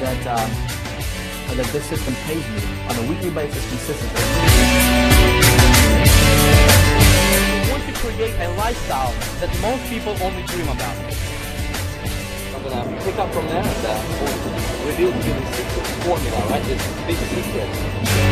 that um, that this system pays me on a weekly basis consistently. We want to create a lifestyle that most people only dream about. I'm um, gonna pick up from there and uh, reveal to you the secret formula, right? This big secret.